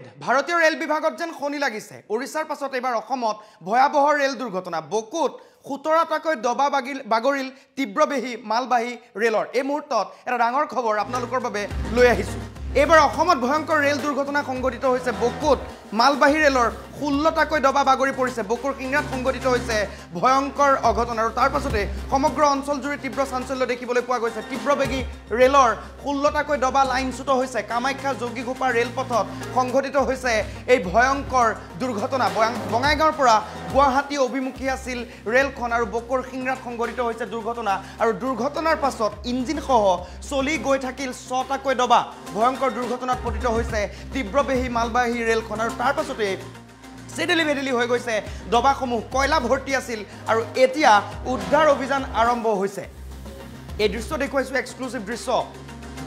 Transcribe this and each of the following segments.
ভাৰতীয় ৰেল বিভাগত যেন শনি লাগিছে উৰিষ্যাৰ পাছত এইবাৰ অসমত ভয়াৱহ ৰেল দুৰ্ঘটনা বকুত সোতৰটাকৈ দবা বাগিল বাগৰিল তীব্ৰবেহী মালবাহী ৰেলৰ। এই মুহূৰ্তত এটা ডাঙৰ খবৰ আপোনালোকৰ বাবে লৈ আহিছোঁ। এইবাৰ অসমত ভয়ংকৰ ৰেল দুৰ্ঘটনা সংঘটিত হৈছে বকুত। মালবাহী ৰেলৰ ষোল্লটাকৈ দবা বাগৰি পৰিছে। বকুৰ সিংৰাত সংঘটিত হৈছে ভয়ংকৰ অঘটন আৰু তাৰ পাছতে সমগ্ৰ অঞ্চলজুৰি তীব্ৰ চাঞ্চল্য দেখিবলৈ পোৱা গৈছে। তীব্ৰবেগী ৰেলৰ ষোল্লটাকৈ দবা লাইনচ্যুত হৈছে। কামাখ্যা যোগীঘোপা ৰেলপথত সংঘটিত হৈছে এই ভয়ংকৰ দুৰ্ঘটনা। বঙাইগাঁৱৰ পৰা গুৱাহাটী অভিমুখী আছিল ৰেলখন আৰু বকুৰ সিংৰাত সংঘটিত হৈছে দুৰ্ঘটনা আৰু দুৰ্ঘটনাৰ পাছত ইঞ্জিনসহ চলি গৈ থাকিল ছটাকৈ দবা ভয়ংকৰ দুৰ্ঘটনাত পতিত হৈছে তীব্ৰবেহী মালবাহী ৰেলখন আৰু তাৰ পাছতে চেডেলি ভেডেলি হৈ গৈছে দবাসমূহ কয়লা ভৰ্তি আছিল আৰু এতিয়া উদ্ধাৰ অভিযান আৰম্ভ হৈছে। এই দৃশ্য দেখুৱাইছোঁ এক্সক্লুচিভ দৃশ্য।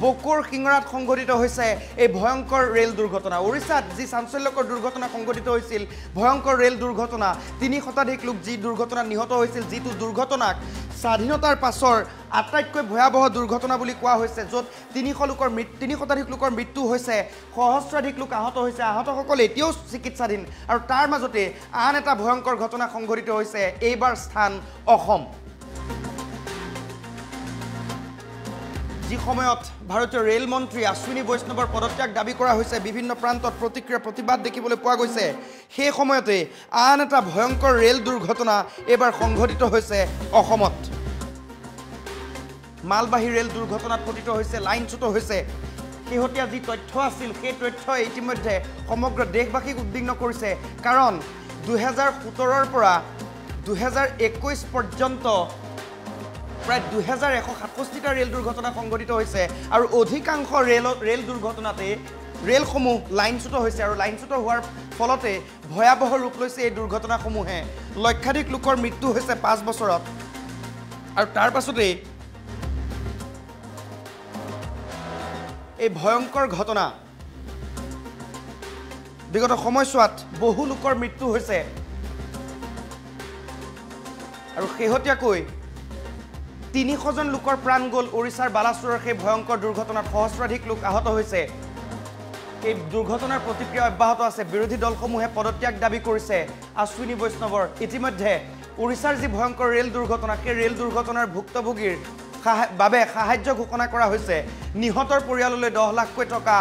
বকুৰ শিঙৰাত সংঘটিত হৈছে এই ভয়ংকৰ ৰেল দুৰ্ঘটনা। উৰিষ্যাত যি চাঞ্চল্যকৰ দুৰ্ঘটনা সংঘটিত হৈছিল ভয়ংকৰ ৰেল দুৰ্ঘটনা তিনি শতাধিক লোক যি দুৰ্ঘটনাত নিহত হৈছিল যিটো দুৰ্ঘটনাক স্বাধীনতাৰ পাছৰ আটাইতকৈ ভয়াৱহ দুৰ্ঘটনা বুলি কোৱা হৈছে য'ত তিনিশ লোকৰ মৃত্যু তিনি শতাধিক লোকৰ মৃত্যু হৈছে সহস্ৰাধিক লোক আহত হৈছে আহতসকল এতিয়াও চিকিৎসাধীন। আৰু তাৰ মাজতে আন এটা ভয়ংকৰ ঘটনা সংঘটিত হৈছে এইবাৰ স্থান অসম। যি সময়ত ভাৰতীয় ৰেল মন্ত্ৰী অশ্বিনী বৈষ্ণৱৰ পদত্যাগ দাবী কৰা হৈছে বিভিন্ন প্ৰান্তত প্ৰতিক্ৰিয়া প্ৰতিবাদ দেখিবলৈ পোৱা গৈছে। সেই সময়তে আন এটা ভয়ংকৰ ৰেল দুৰ্ঘটনা এইবাৰ সংঘটিত হৈছে অসমত। মালবাহী ৰেল দুৰ্ঘটনাত পতিত হৈছে লাইনচ্যুত হৈছে। শেহতীয়া যি তথ্য আছিল সেই তথ্যই ইতিমধ্যে সমগ্ৰ দেশবাসীক উদ্বিগ্ন কৰিছে। কাৰণ দুহেজাৰ সোতৰৰ পৰা দুহেজাৰ একৈছ পৰ্যন্ত প্ৰায় দুহেজাৰ এশ সাতষষ্ঠিটা ৰেল দুৰ্ঘটনা সংঘটিত হৈছে আৰু অধিকাংশ ৰেল ৰেল দুৰ্ঘটনাতে ৰেলসমূহ লাইনচ্যুত হৈছে আৰু লাইনচ্যুত হোৱাৰ ফলতে ভয়াৱহ ৰূপ লৈছে এই দুৰ্ঘটনাসমূহে। লক্ষাধিক লোকৰ মৃত্যু হৈছে পাঁচ বছৰত। আৰু তাৰ পাছতেই এই ভয়ংকৰ ঘটনা। বিগত সময়ছোৱাত বহু লোকৰ মৃত্যু হৈছে। আৰু শেহতীয়াকৈ তিনিশজন লোকৰ প্ৰাণ গ'ল উৰিষ্যাৰ বালাচোৰৰ সেই ভয়ংকৰ দুৰ্ঘটনাত সহস্ৰাধিক লোক আহত হৈছে। এই দুৰ্ঘটনাৰ প্ৰতিক্ৰিয়া অব্যাহত আছে। বিৰোধী দলসমূহে পদত্যাগ দাবী কৰিছে। অশ্বিনী বৈষ্ণৱৰ ইতিমধ্যে উৰিষ্যাৰ যি ভয়ংকৰ ৰেল দুৰ্ঘটনা সেই ৰেল দুৰ্ঘটনাৰ ভুক্তভোগীৰ সাহা- বাবে সাহায্য ঘোষণা কৰা হৈছে। নিহতৰ পৰিয়াললৈ দহ লাখকৈ টকা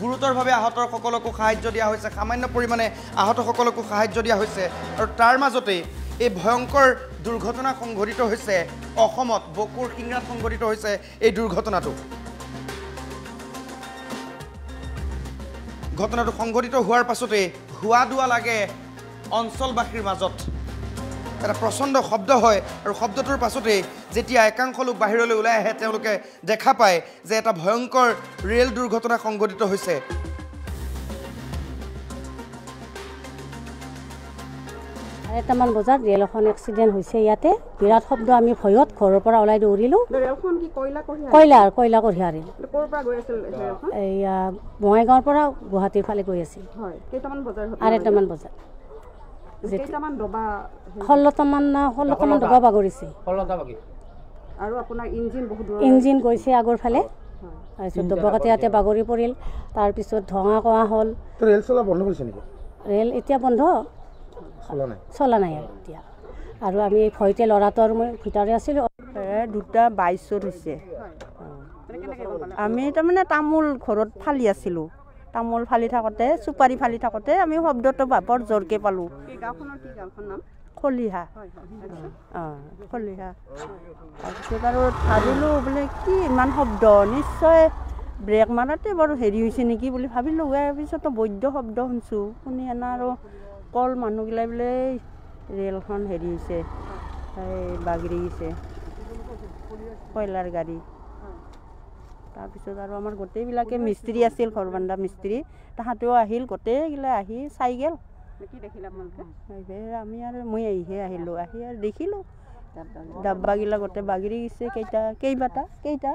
গুৰুতৰভাৱে আহতসকলকো সাহায্য দিয়া হৈছে। সামান্য পৰিমাণে আহতসকলকো সাহায্য দিয়া হৈছে। আৰু তাৰ মাজতেই এই ভয়ংকৰ দুৰ্ঘটনা সংঘটিত হৈছে অসমত বকুৰ সিংৰাত সংঘটিত হৈছে এই দুৰ্ঘটনাটো। ঘটনাটো সংঘটিত হোৱাৰ পাছতেই হোৱা দোৱা লাগে অঞ্চলবাসীৰ মাজত। এটা প্ৰচণ্ড শব্দ হয় আৰু শব্দটোৰ পাছতেই যেতিয়া একাংশ লোক বাহিৰলৈ ওলাই আহে তেওঁলোকে দেখা পায় যে এটা ভয়ংকৰ ৰেল দুৰ্ঘটনা সংঘটিত হৈছে। আঢ়ৈটামান বজাত ৰেল এখন এক্সিডেণ্ট হৈছে ইয়াতে। বিৰাট শব্দ আমি ভয়ত ঘৰৰ পৰা ওলাই দৌৰিলোঁ। কয়লাৰ কয়লা কঢ়িয়াৰ ৰেল এইয়া বঙাইগাঁৱৰ পৰা গুৱাহাটীৰ ফালে গৈ আছিল। আঢ়ৈটামান বজাত। ষোল্লটামান না ষোল্লটামান দবা বাগৰিছে। আৰু আপোনাৰ ইঞ্জিন বহুত দূৰ ইঞ্জিন গৈছে আগৰ ফালে। তাৰপিছত দবকাতে ইয়াতে বাগৰি পৰিল। তাৰপিছত ধোঁৱা কোৱা হ'ল। তো ৰেল চলা বন্ধ কৰিছে নেকি? ৰেল এতিয়া বন্ধ। চলা নাই? আৰু এতিয়া। আৰু আমি ভয়তে ল'ৰাটো আৰু মই ভিতৰে আছিলোঁ। দুটা বাইছত হৈছে। আমি তাৰমানে তামোল ঘৰত ফালি আছিলোঁ। তামোল ফালি থাকোঁতে চুপাৰি ফালি থাকোঁতে আমি শব্দটো বৰ জোৰকৈ পালোঁ। কি গাঁওখনৰ কি গাঁওখন নাম খলিহা। অঁ খলিহা। তাৰপিছত আৰু ভাবিলোঁ বোলে কি ইমান শব্দ? নিশ্চয় ব্ৰেক মাৰোঁতে বাৰু হেৰি হৈছে নেকি বুলি ভাবিলোঁ। ইয়াৰ পিছতো বৈদ্য শব্দ শুনিছোঁ। শুনি আনা আৰু কল মানুহগিলাই বোলে ৰেলখন হেৰি হৈছে এই বাগৰি গৈছে কয়লাৰ গাড়ী। তাৰপিছত আৰু আমাৰ গোটেইবিলাকে মিস্ত্ৰী আছিল ঘৰ বান্ধা মিস্ত্ৰী। তাহাঁতেও আহিল গোটেইগিলা আহি চাই গেল। আমি আৰু মই আহিহে আহিলোঁ আহি আৰু দেখিলোঁ। ডাব্বাগিলা গোটেই বাগৰি গৈছে কেইটা কেইবাটা কেইটা।